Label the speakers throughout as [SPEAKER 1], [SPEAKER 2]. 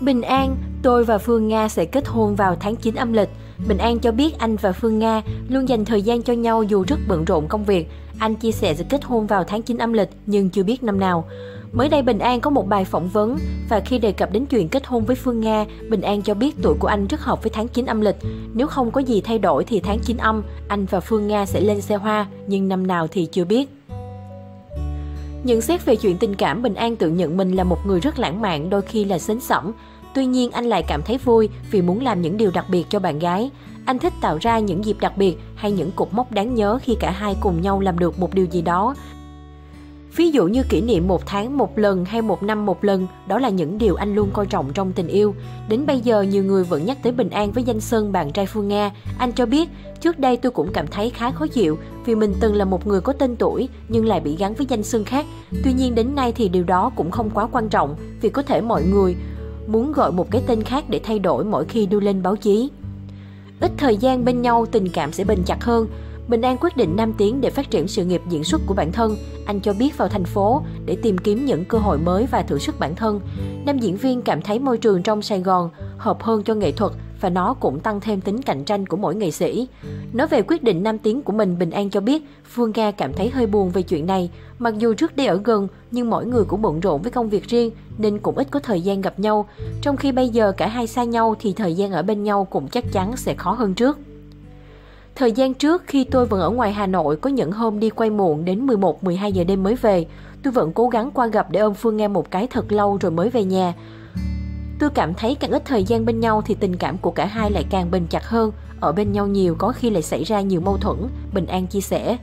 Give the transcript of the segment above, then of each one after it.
[SPEAKER 1] Bình An, tôi và Phương Nga sẽ kết hôn vào tháng 9 âm lịch. Bình An cho biết anh và Phương Nga luôn dành thời gian cho nhau dù rất bận rộn công việc. Anh chia sẻ sẽ kết hôn vào tháng 9 âm lịch nhưng chưa biết năm nào. Mới đây Bình An có một bài phỏng vấn và khi đề cập đến chuyện kết hôn với Phương Nga, Bình An cho biết tuổi của anh rất hợp với tháng 9 âm lịch. Nếu không có gì thay đổi thì tháng 9 âm, anh và Phương Nga sẽ lên xe hoa, nhưng năm nào thì chưa biết. Nhận xét về chuyện tình cảm, Bình An tự nhận mình là một người rất lãng mạn, đôi khi là xến sẩm. Tuy nhiên, anh lại cảm thấy vui vì muốn làm những điều đặc biệt cho bạn gái. Anh thích tạo ra những dịp đặc biệt hay những cột mốc đáng nhớ khi cả hai cùng nhau làm được một điều gì đó. Ví dụ như kỷ niệm một tháng một lần hay một năm một lần, đó là những điều anh luôn coi trọng trong tình yêu. Đến bây giờ, nhiều người vẫn nhắc tới Bình An với danh Sơn bạn trai Phương Nga. Anh cho biết, trước đây tôi cũng cảm thấy khá khó chịu vì mình từng là một người có tên tuổi nhưng lại bị gắn với danh Sơn khác. Tuy nhiên đến nay thì điều đó cũng không quá quan trọng vì có thể mọi người muốn gọi một cái tên khác để thay đổi mỗi khi đưa lên báo chí. Ít thời gian bên nhau, tình cảm sẽ bền chặt hơn. Bình An quyết định Nam Tiến để phát triển sự nghiệp diễn xuất của bản thân. Anh cho biết vào thành phố để tìm kiếm những cơ hội mới và thử sức bản thân. Nam diễn viên cảm thấy môi trường trong Sài Gòn hợp hơn cho nghệ thuật và nó cũng tăng thêm tính cạnh tranh của mỗi nghệ sĩ. Nói về quyết định nam tiến của mình, Bình An cho biết Phương Nga cảm thấy hơi buồn về chuyện này. Mặc dù trước đây ở gần, nhưng mỗi người cũng bận rộn với công việc riêng nên cũng ít có thời gian gặp nhau. Trong khi bây giờ cả hai xa nhau thì thời gian ở bên nhau cũng chắc chắn sẽ khó hơn trước. Thời gian trước khi tôi vẫn ở ngoài Hà Nội có những hôm đi quay muộn đến 11-12 giờ đêm mới về, tôi vẫn cố gắng qua gặp để ôm Phương Nga một cái thật lâu rồi mới về nhà. Tôi cảm thấy càng ít thời gian bên nhau thì tình cảm của cả hai lại càng bền chặt hơn, ở bên nhau nhiều có khi lại xảy ra nhiều mâu thuẫn, Bình An chia sẻ.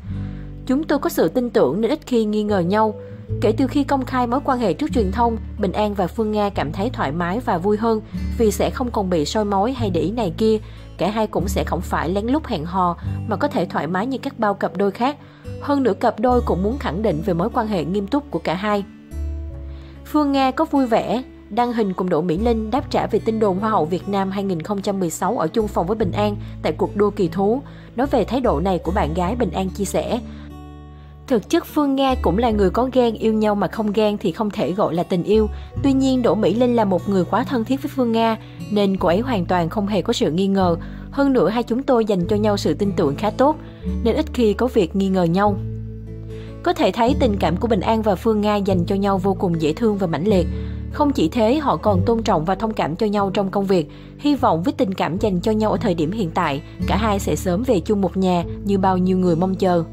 [SPEAKER 1] Chúng tôi có sự tin tưởng nên ít khi nghi ngờ nhau. Kể từ khi công khai mối quan hệ trước truyền thông, Bình An và Phương Nga cảm thấy thoải mái và vui hơn vì sẽ không còn bị soi mói hay để ý này kia. Cả hai cũng sẽ không phải lén lút hẹn hò mà có thể thoải mái như các bao cặp đôi khác. Hơn nữa cặp đôi cũng muốn khẳng định về mối quan hệ nghiêm túc của cả hai. Phương Nga có vui vẻ, đăng hình cùng Đỗ Mỹ Linh đáp trả về tin đồn Hoa hậu Việt Nam 2016 ở chung phòng với Bình An tại cuộc đua kỳ thú. Nói về thái độ này của bạn gái Bình An chia sẻ. Thực chất Phương Nga cũng là người có gan yêu nhau mà không gan thì không thể gọi là tình yêu. Tuy nhiên Đỗ Mỹ Linh là một người quá thân thiết với Phương Nga nên cô ấy hoàn toàn không hề có sự nghi ngờ. Hơn nữa hai chúng tôi dành cho nhau sự tin tưởng khá tốt nên ít khi có việc nghi ngờ nhau. Có thể thấy tình cảm của Bình An và Phương Nga dành cho nhau vô cùng dễ thương và mãnh liệt. Không chỉ thế, họ còn tôn trọng và thông cảm cho nhau trong công việc. Hy vọng với tình cảm dành cho nhau ở thời điểm hiện tại, cả hai sẽ sớm về chung một nhà như bao nhiêu người mong chờ.